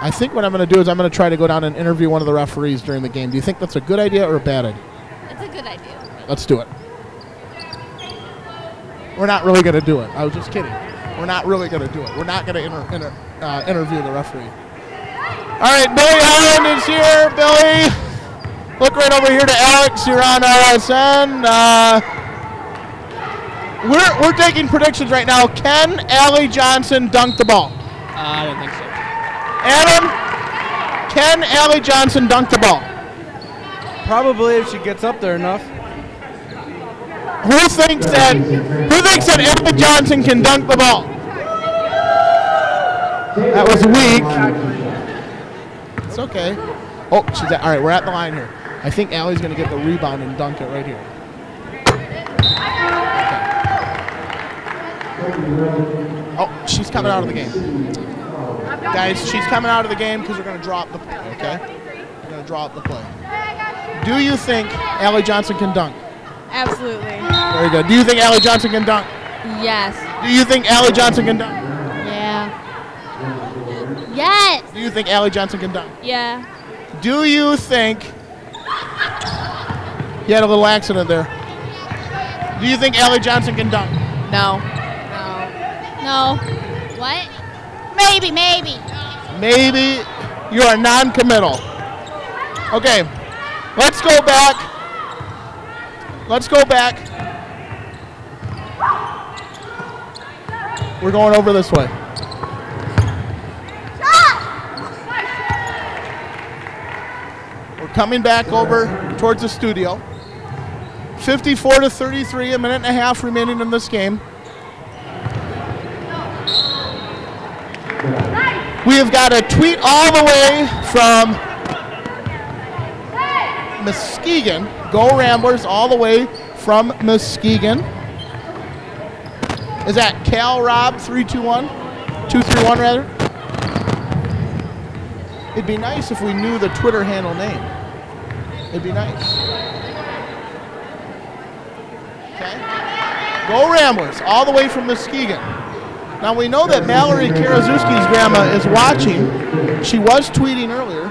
I think what I'm going to do is I'm going to try to go down and interview one of the referees during the game. Do you think that's a good idea or a bad idea? It's a good idea. Let's do it. We're not really going to do it. I was just kidding. We're not really going to do it. We're not going to inter- inter- uh, interview the referee. All right, Billy Holland is here. Billy, look right over here to Alex. You're on RSN. Uh, we're, we're taking predictions right now. Can Allie Johnson dunk the ball? I don't think so. Adam, can Allie Johnson dunk the ball? Probably if she gets up there enough. Who thinks that who thinks that Allie Johnson can dunk the ball? That was weak. It's okay. Oh, she's at, all right. We're at the line here. I think Allie's going to get the rebound and dunk it right here. Okay. Oh, she's coming out of the game. Guys, she's coming out of the game because we're going to drop the play, okay? We're going to draw up the play. Do you think Allie Johnson can dunk? Absolutely. Very good. Do you think Allie Johnson can dunk? Yes. Do you think Allie Johnson can dunk? Yeah. Yes. Do you think Allie Johnson can dunk? Yeah. Do you think he had a little accident there? Do you think Allie Johnson can dunk? No. No. No. What? Maybe, maybe. Maybe you are non-committal. Okay, let's go back. Let's go back. We're going over this way. Coming back over towards the studio. 54 to 33, a minute and a half remaining in this game. We have got a tweet all the way from Muskegon. Go Ramblers all the way from Muskegon. Is that Cal Rob 321? 231 rather? It'd be nice if we knew the Twitter handle name. It'd be nice. Okay. Go Ramblers all the way from Muskegon. Now we know that Mallory Karaszewski's grandma is watching. She was tweeting earlier.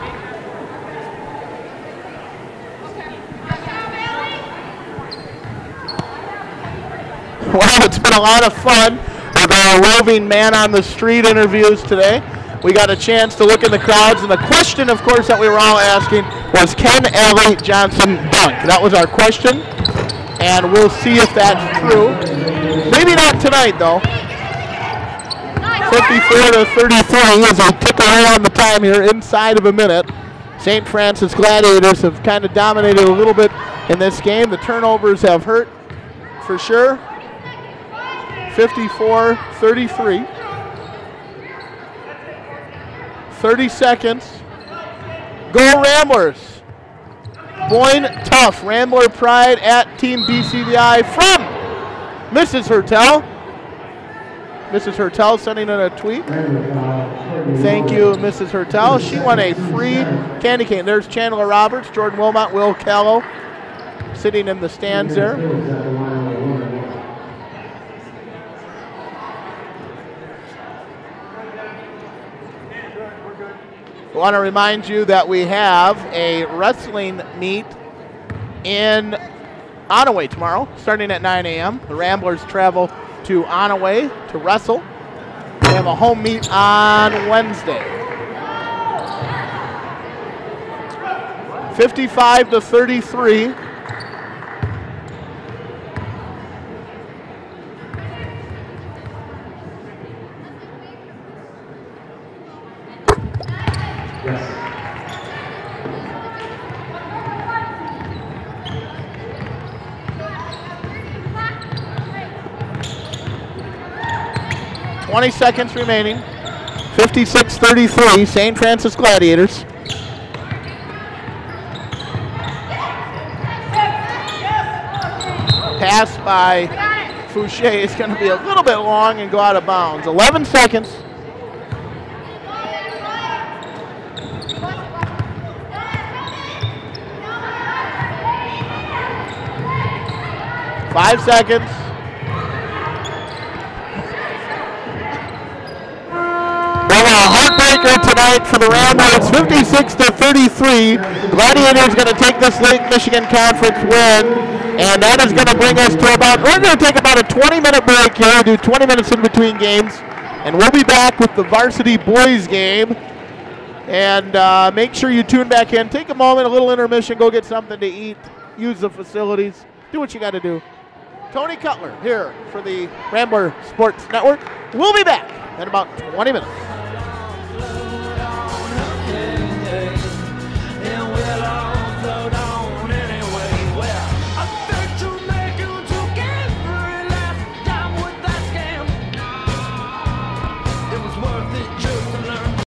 Well, it's been a lot of fun with our roving man on the street interviews today. We got a chance to look in the crowds, and the question, of course, that we were all asking was, can Allie Johnson dunk? That was our question, and we'll see if that's true. Maybe not tonight, though. 54 to 33 as we tick away on the time here inside of a minute. St. Francis Gladiators have kind of dominated a little bit in this game. The turnovers have hurt for sure. 54 33. 30 seconds. Go Ramblers. Boyne Tough. Rambler Pride at Team BCVI from Mrs. Hertel. Mrs. Hertel sending in a tweet. Thank you, Mrs. Hertel. She won a free candy cane. There's Chandler Roberts, Jordan Wilmot, Will Callow sitting in the stands there. I want to remind you that we have a wrestling meet in Onaway tomorrow, starting at 9 a.m. The Ramblers travel to Onaway to wrestle. We have a home meet on Wednesday. 55 to 33. Twenty seconds remaining. 56-33, St. Francis Gladiators. Pass by Fouché is going to be a little bit long and go out of bounds. 11 seconds. Five seconds. Tonight for the Ramblers, 56 to 33. Gladiators going to take this Lake Michigan Conference win, and that is going to bring us to about. We're going to take about a 20-minute break here. Do 20 minutes in between games, and we'll be back with the varsity boys game. And uh, make sure you tune back in. Take a moment, a little intermission, go get something to eat, use the facilities, do what you got to do. Tony Cutler here for the Rambler Sports Network. We'll be back in about 20 minutes.